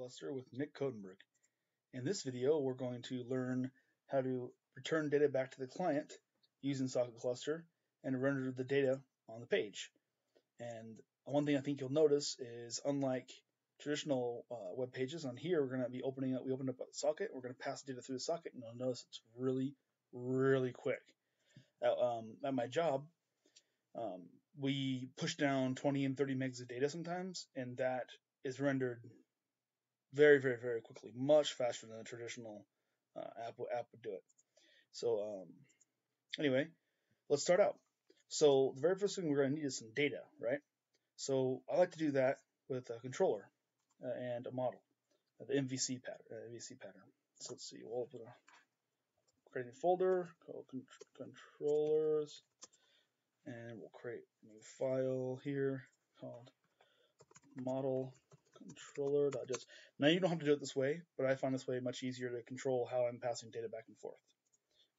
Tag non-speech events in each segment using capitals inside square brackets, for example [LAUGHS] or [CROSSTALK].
Cluster with Nick Kotenberg. In this video, we're going to learn how to return data back to the client using Socket Cluster and render the data on the page. And one thing I think you'll notice is unlike traditional uh, web pages, on here we're going to be opening up, we open up a socket, we're going to pass data through the socket, and you'll notice it's really, really quick. At, um, at my job, um, we push down 20 and 30 megs of data sometimes, and that is rendered very, very, very quickly, much faster than a traditional uh, app, app would do it. So um, anyway, let's start out. So the very first thing we're going to need is some data, right? So I like to do that with a controller uh, and a model, uh, the MVC pattern. Uh, MVC pattern. So let's see. We'll open a create a folder called con controllers, and we'll create a new file here called model controller.js. Now you don't have to do it this way, but I find this way much easier to control how I'm passing data back and forth.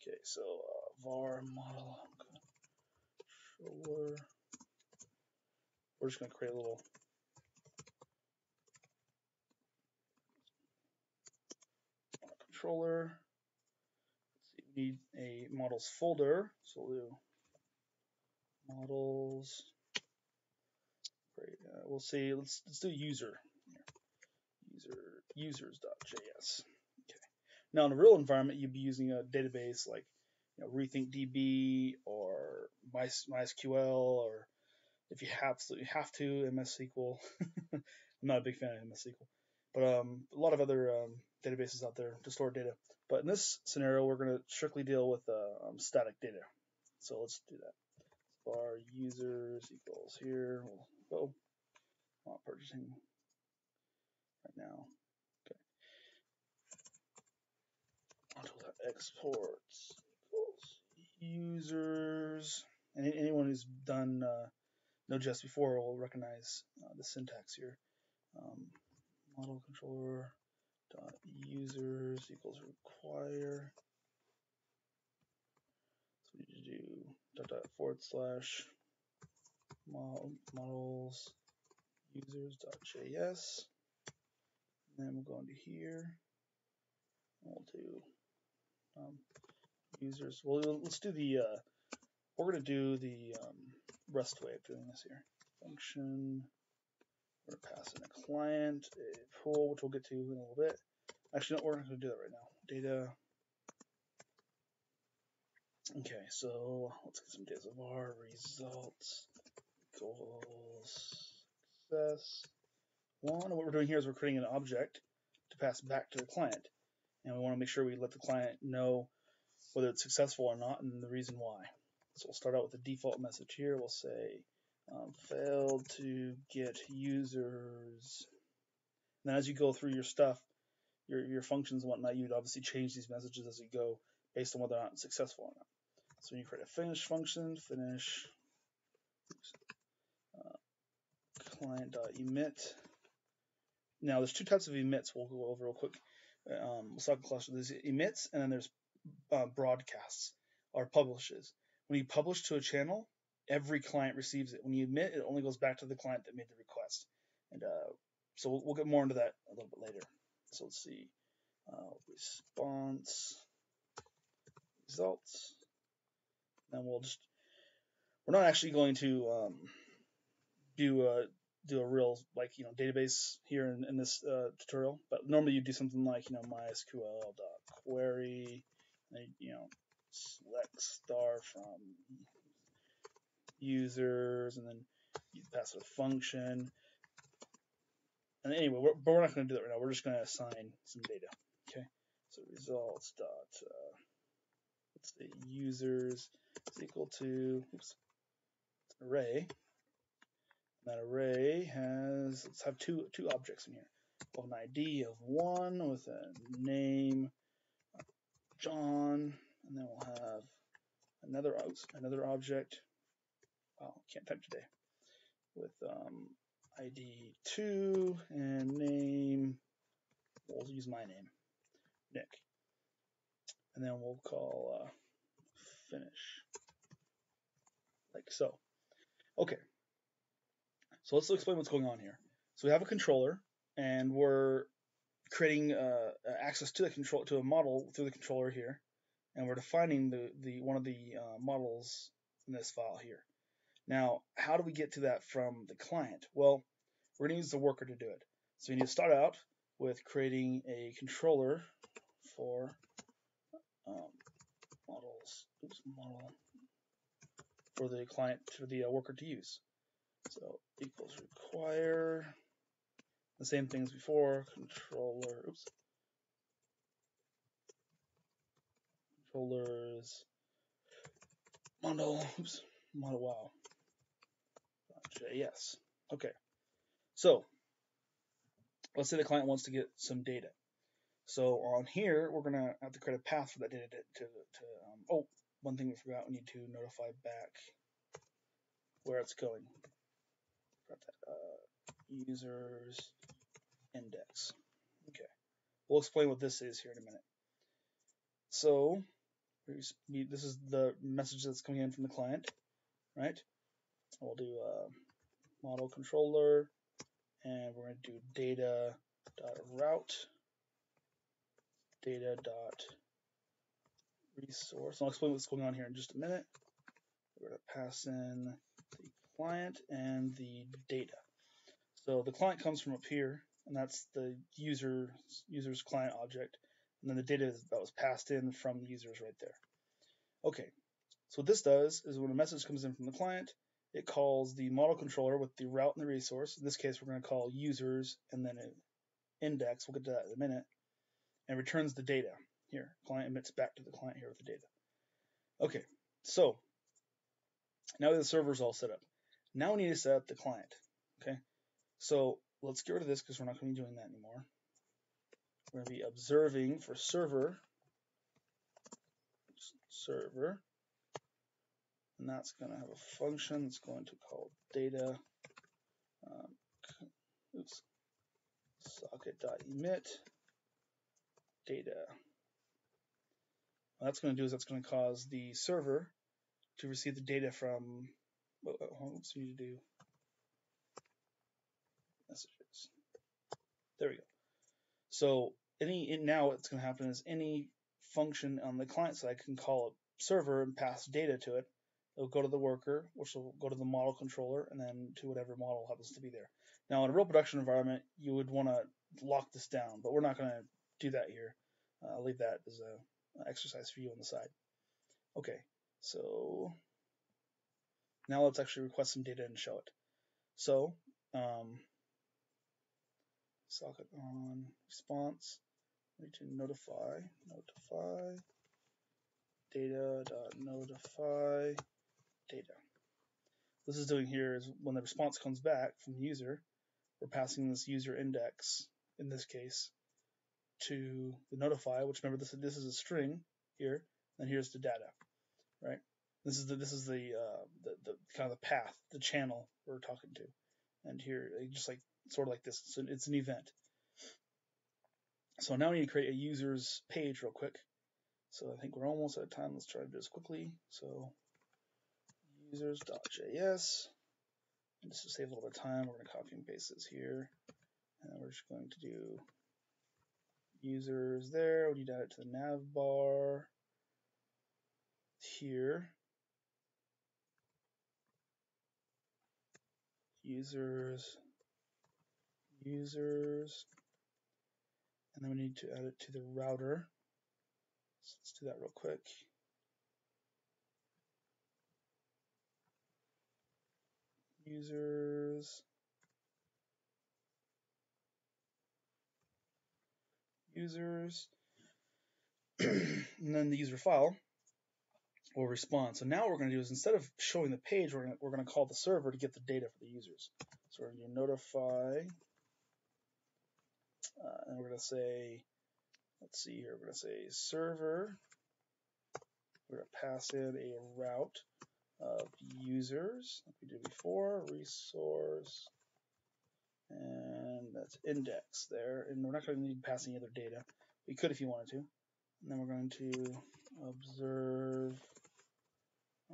Okay, so uh, var model controller. We're just going to create a little controller. Need a models folder, so we'll do models. Great. Uh, we'll see. Let's let's do user. User users.js. Okay. Now in a real environment, you'd be using a database like you know, RethinkDB or MySQL, or if you you have to MS SQL. [LAUGHS] I'm not a big fan of MS SQL, but um, a lot of other um, databases out there to store data. But in this scenario, we're going to strictly deal with uh, um, static data. So let's do that. Var users equals here. We'll go. Not purchasing right now. Okay. Until exports equals users. And anyone who's done uh, Node.js before will recognize uh, the syntax here. Um, model controller dot users equals require. So we need to do dot dot forward slash models users.js. Then we'll go into here. We'll do um, users. Well, let's do the. Uh, we're going to do the um, REST way of doing this here. Function. We're going to pass in a client, a pool, which we'll get to in a little bit. Actually, no, we're not going to do that right now. Data. Okay, so let's get some data of our results equals success one. What we're doing here is we're creating an object to pass back to the client. And we want to make sure we let the client know whether it's successful or not and the reason why. So we'll start out with the default message here. We'll say um, failed to get users. And then as you go through your stuff, your, your functions and whatnot, you'd obviously change these messages as you go based on whether or not it's successful or not. So when you create a finish function, finish uh, client.emit now, there's two types of emits we'll go over real quick. Um, cluster. There's emits, and then there's uh, broadcasts or publishes. When you publish to a channel, every client receives it. When you emit, it only goes back to the client that made the request. And uh, so we'll, we'll, get more into that a little bit later. So let's see. Uh, response results. Then we'll just we're not actually going to um, do a do a real like you know database here in, in this uh, tutorial, but normally you do something like you know MySQL dot query, you know select star from users, and then you pass a function. And anyway, we're, but we're not going to do that right now. We're just going to assign some data. Okay, so results dot uh, let's say users is equal to oops array that array has, let's have two, two objects in here. We'll have an ID of one with a name, John, and then we'll have another, another object, wow, can't type today, with um, ID 2 and name, we'll use my name, Nick. And then we'll call uh, finish, like so. Okay, so let's explain what's going on here. So we have a controller, and we're creating uh, access to the control to a model through the controller here, and we're defining the the one of the uh, models in this file here. Now, how do we get to that from the client? Well, we're going to use the worker to do it. So we need to start out with creating a controller for um, models, oops, model for the client, for the uh, worker to use. So equals require, the same things before, controller, oops, controllers, model, oops, model, wow, JS. Okay, so let's say the client wants to get some data. So on here, we're to have to create a path for that data to, to, to um, oh, one thing we forgot, we need to notify back where it's going. That, uh, users index. Okay, we'll explain what this is here in a minute. So this is the message that's coming in from the client, right? We'll do uh, model controller, and we're going to do data dot route data dot resource. I'll explain what's going on here in just a minute. We're going to pass in client and the data. So the client comes from up here, and that's the user user's client object, and then the data that was passed in from the users right there. Okay, so what this does is when a message comes in from the client, it calls the model controller with the route and the resource. In this case, we're going to call users and then index. We'll get to that in a minute. And returns the data here. Client emits back to the client here with the data. Okay, so now the server's all set up. Now we need to set up the client. Okay, so let's get rid of this because we're not going to be doing that anymore. We're going to be observing for server, server, and that's going to have a function that's going to call data um, oops, socket.emit data. What that's going to do is that's going to cause the server to receive the data from, oh, oops, we need to do messages. There we go. So any now what's going to happen is any function on the client side can call a server and pass data to it It'll go to the worker, which will go to the model controller, and then to whatever model happens to be there. Now, in a real production environment, you would want to lock this down, but we're not going to do that here. Uh, I'll leave that as an exercise for you on the side. Okay, so now let's actually request some data and show it. So, um, socket on response, we need to notify, notify, data dot notify data. This is doing here is when the response comes back from the user, we're passing this user index, in this case, to the notify, which remember this, this is a string here, and here's the data, right? This is the this is the, uh, the the kind of the path, the channel we're talking to, and here just like sort of like this, so it's an event. So now we need to create a user's page real quick. So I think we're almost out of time. Let's try to do this quickly. So users.js. Just to save a little bit of time, we're going to copy and paste this here. And we're just going to do users there. We need to add it to the nav bar here. Users, users, and then we need to add it to the router. So let's do that real quick. users users [CLEARS THROAT] and then the user file will respond. So now what we're going to do is instead of showing the page, we're going to, we're to call the server to get the data for the users. So we're going to notify, uh, and we're going to say, let's see here, we're going to say server, we're going to pass in a route of users, like we did before, resource, and that's index there. And we're not going to need to pass any other data. We could if you wanted to. And then we're going to observe,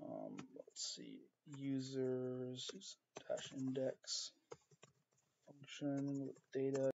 um, let's see, users dash index function with data